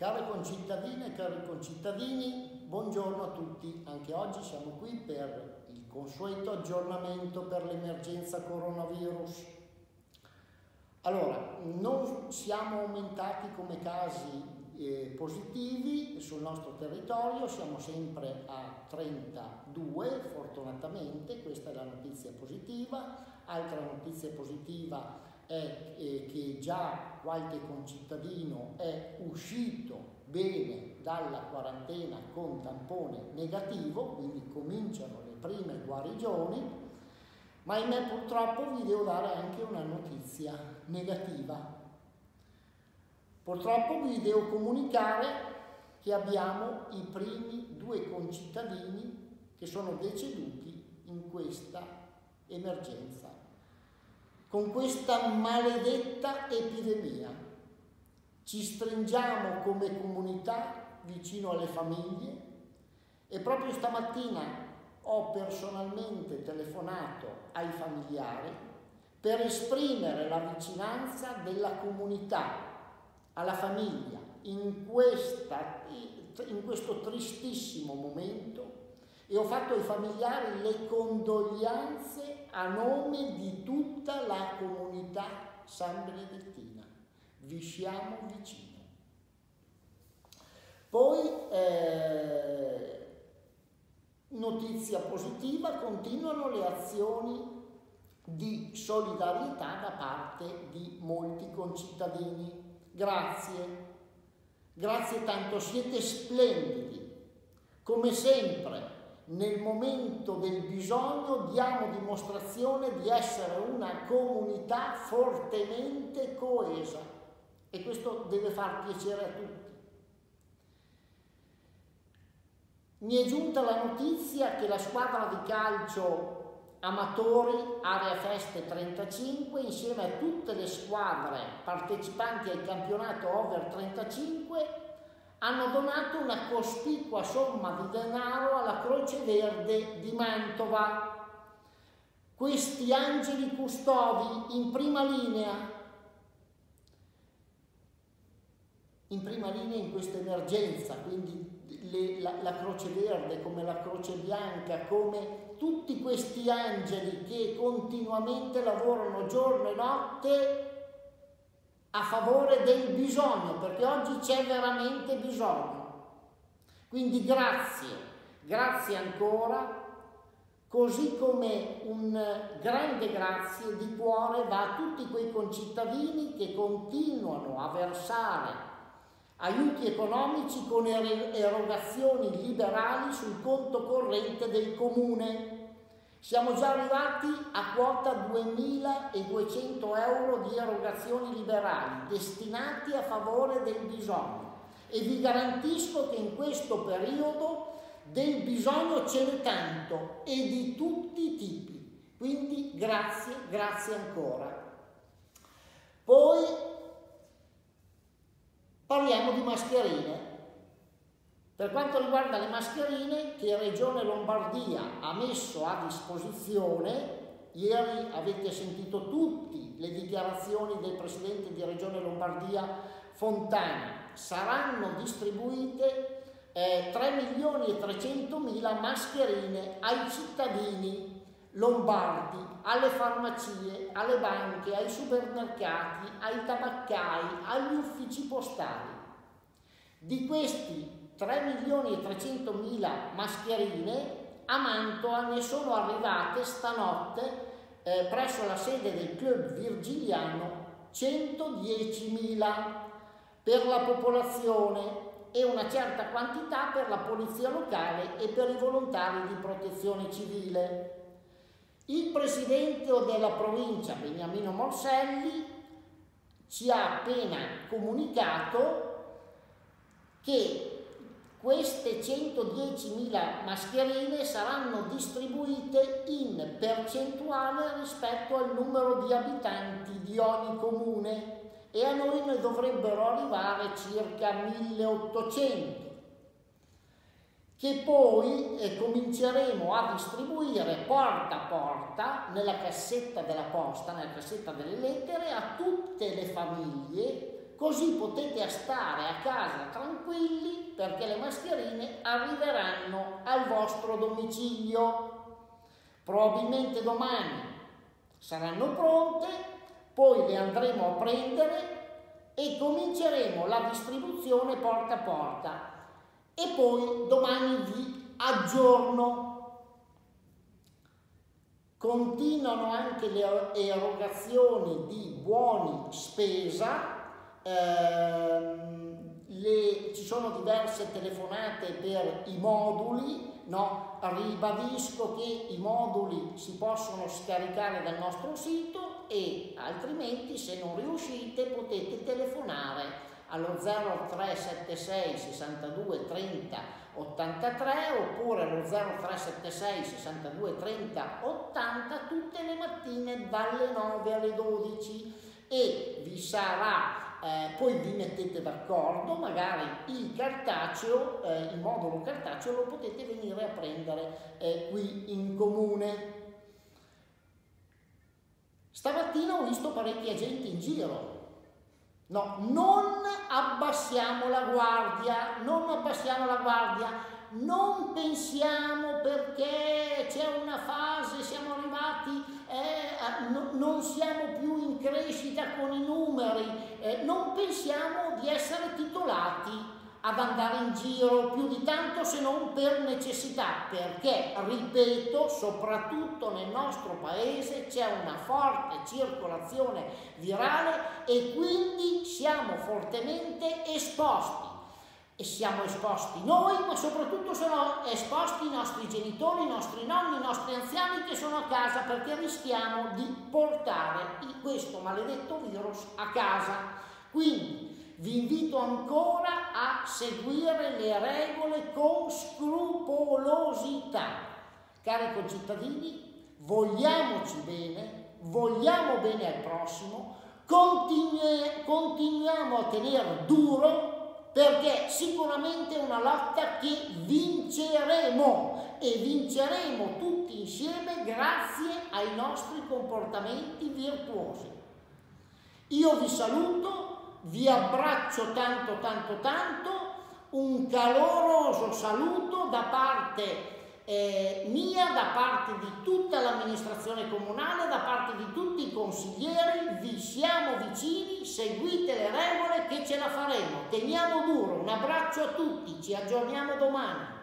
Care concittadine e cari concittadini, buongiorno a tutti. Anche oggi siamo qui per il consueto aggiornamento per l'emergenza coronavirus. Allora, non siamo aumentati come casi eh, positivi sul nostro territorio, siamo sempre a 32 fortunatamente, questa è la notizia positiva. Altra notizia positiva è che già qualche concittadino è uscito bene dalla quarantena con tampone negativo, quindi cominciano le prime guarigioni, ma ahimè purtroppo vi devo dare anche una notizia negativa. Purtroppo vi devo comunicare che abbiamo i primi due concittadini che sono deceduti in questa emergenza con questa maledetta epidemia. Ci stringiamo come comunità vicino alle famiglie e proprio stamattina ho personalmente telefonato ai familiari per esprimere la vicinanza della comunità alla famiglia in, questa, in questo tristissimo momento e ho fatto ai familiari le condoglianze a nome di tutta la comunità San Benedettina. Vi siamo vicini. Poi, eh, notizia positiva, continuano le azioni di solidarietà da parte di molti concittadini. Grazie, grazie tanto, siete splendidi, come sempre nel momento del bisogno diamo dimostrazione di essere una comunità fortemente coesa e questo deve far piacere a tutti. Mi è giunta la notizia che la squadra di calcio amatori Area Feste 35 insieme a tutte le squadre partecipanti al campionato Over 35 hanno donato una cospicua somma di denaro alla Croce Verde di Mantova. Questi angeli custodi in prima linea, in prima linea in questa emergenza, quindi le, la, la Croce Verde come la Croce Bianca, come tutti questi angeli che continuamente lavorano giorno e notte a favore del bisogno, perché oggi c'è veramente bisogno. Quindi grazie, grazie ancora, così come un grande grazie di cuore va a tutti quei concittadini che continuano a versare aiuti economici con erogazioni liberali sul conto corrente del comune siamo già arrivati a quota 2.200 euro di erogazioni liberali destinati a favore del bisogno e vi garantisco che in questo periodo del bisogno ce n'è tanto e di tutti i tipi. Quindi grazie, grazie ancora. Poi parliamo di mascherine. Per quanto riguarda le mascherine che Regione Lombardia ha messo a disposizione, ieri avete sentito tutti le dichiarazioni del Presidente di Regione Lombardia Fontana, saranno distribuite eh, 3 milioni e 300 mila mascherine ai cittadini lombardi, alle farmacie, alle banche, ai supermercati, ai tabaccai, agli uffici postali. Di questi 3 milioni e 300 mila mascherine, a Mantova ne sono arrivate stanotte eh, presso la sede del club virgiliano 110 mila per la popolazione e una certa quantità per la polizia locale e per i volontari di protezione civile. Il presidente della provincia, Beniamino Morselli, ci ha appena comunicato che queste 110.000 mascherine saranno distribuite in percentuale rispetto al numero di abitanti di ogni comune e a noi ne dovrebbero arrivare circa 1800 che poi eh, cominceremo a distribuire porta a porta nella cassetta della posta, nella cassetta delle lettere, a tutte le famiglie così potete stare a casa tranquilli perché le mascherine arriveranno al vostro domicilio. Probabilmente domani saranno pronte, poi le andremo a prendere e cominceremo la distribuzione porta a porta e poi domani vi aggiorno. Continuano anche le erogazioni di buoni spesa, ehm, le, ci sono diverse telefonate per i moduli, no? ribadisco che i moduli si possono scaricare dal nostro sito e altrimenti se non riuscite potete telefonare allo 0376 62 30 83 oppure allo 0376 62 30 80 tutte le mattine dalle 9 alle 12 e vi sarà eh, poi vi mettete d'accordo, magari il cartaceo, eh, il modulo cartaceo lo potete venire a prendere eh, qui in comune. Stamattina ho visto parecchi agenti in giro, No, non abbassiamo la guardia, non abbassiamo la guardia, non pensiamo perché c'è una fase, siamo arrivati, eh, a, no, non siamo più in crescita con i numeri, non pensiamo di essere titolati ad andare in giro più di tanto se non per necessità, perché, ripeto, soprattutto nel nostro paese c'è una forte circolazione virale e quindi siamo fortemente esposti. E siamo esposti noi, ma soprattutto sono esposti i nostri genitori, i nostri nonni, i nostri anziani che sono a casa perché rischiamo di portare questo maledetto virus a casa. Quindi vi invito ancora a seguire le regole con scrupolosità. Cari concittadini, vogliamoci bene, vogliamo bene al prossimo, continu- continuiamo a tenere duro perché sicuramente è una lotta che vinceremo e vinceremo tutti insieme grazie ai nostri comportamenti virtuosi. Io vi saluto vi abbraccio tanto tanto tanto, un caloroso saluto da parte eh, mia, da parte di tutta l'amministrazione comunale, da parte di tutti i consiglieri, vi siamo vicini, seguite le regole che ce la faremo, teniamo duro, un abbraccio a tutti, ci aggiorniamo domani.